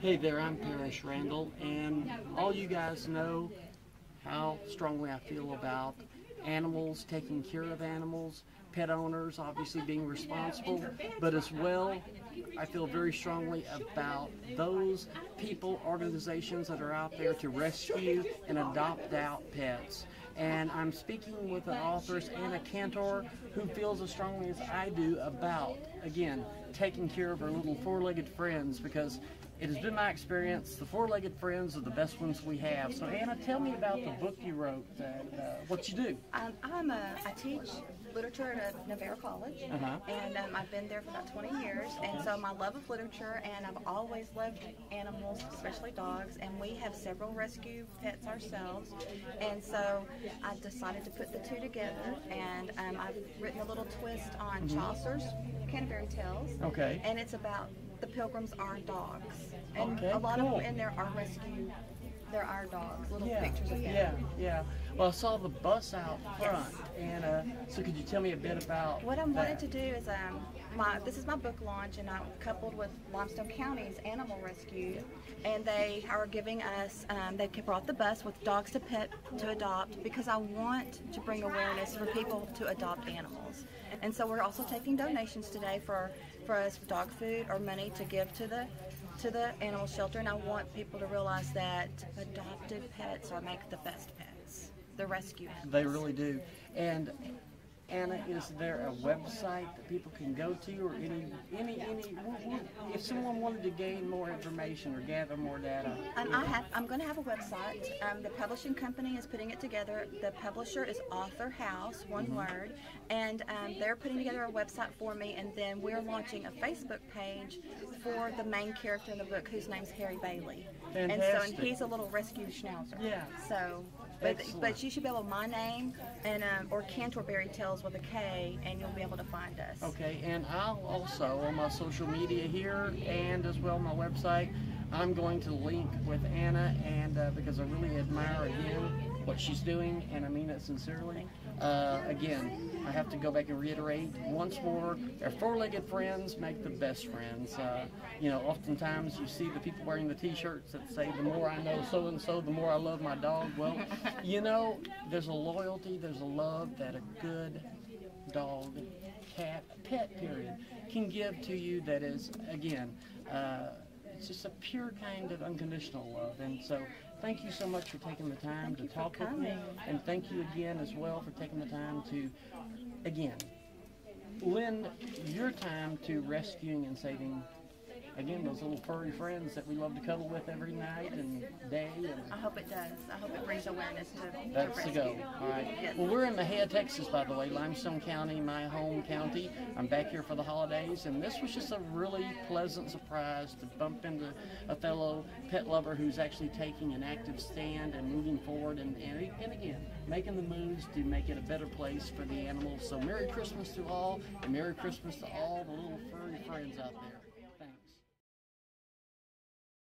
Hey there, I'm Parrish Randall, and all you guys know how strongly I feel about animals, taking care of animals, pet owners obviously being responsible, but as well, I feel very strongly about those people, organizations that are out there to rescue and adopt out pets. And I'm speaking with an author, Anna Kantor, who feels as strongly as I do about, again, taking care of her little four-legged friends because it has been my experience the four-legged friends are the best ones we have. So Anna, tell me about the book you wrote and uh, what you do. Um, I'm a, I teach literature at Navarro College, Uh-huh. and um, I've been there for about 20 years. And so my love of literature, and I've always loved animals, especially dogs. And we have several rescue pets ourselves. And so I decided to put the two together, and um, I've written a little twist on Chaucer's Canterbury Tales. Okay. And it's about the pilgrims are dogs, and Okay, a lot cool. of them in there are rescue. They're our dogs, little Yeah, pictures of them. yeah, yeah. Well, I saw the bus out front, and uh, so could you tell me a bit about What I'm wanting to do is um, my this is my book launch, and I'm coupled with Limestone County's Animal Rescue, and they are giving us um, they brought the bus with dogs to pet to adopt because I want to bring awareness for people to adopt animals, and so we're also taking donations today for for us dog food or money to give to the to the animal shelter, and I want people to realize that adopted pets are make the best pets, the rescue animals. They really do. And Anna, is there a website that people can go to, or any, any, any? If someone wanted to gain more information or gather more data, Um, I have. I'm going to have a website. Um, the publishing company is putting it together. The publisher is AuthorHouse, one Mm-hmm. word, and um, they're putting together a website for me. And then we're launching a Facebook page for the main character in the book, whose name's Harry Bailey. And so, and he's a little rescue schnauzer. Yeah. So, but but you should be able to my name and um, or Canterbury Tales with a K, and you'll be able to find us. Okay, and I'll also on my social media here and as well my website, I'm going to link with Anna and uh, because I really admire again what she's doing and I mean it sincerely. Uh, again, I have to go back and reiterate once more: our four-legged friends make the best friends. Uh, you know, oftentimes you see the people wearing the T-shirts that say, "The more I know so and so, the more I love my dog." Well, you know, there's a loyalty, there's a love that a good dog, cat, pet period, can give to you that is, again, uh, it's just a pure kind of unconditional love. And so, thank you so much for taking the time Thank to talk with me. And thank you again as well for taking the time to, again, lend your time to rescuing and saving. Again, those little furry friends that we love to cuddle with every night and day, and I hope it does. I hope it brings awareness to, that's the rescue. go. All right. Yes. Well, we're in Mexia, Texas, by the way, Limestone County, my home county. I'm back here for the holidays, and this was just a really pleasant surprise to bump into a fellow pet lover who's actually taking an active stand and moving forward, and, and, and again, making the moves to make it a better place for the animals. So, Merry Christmas to all, and Merry Christmas to all the little furry friends out there.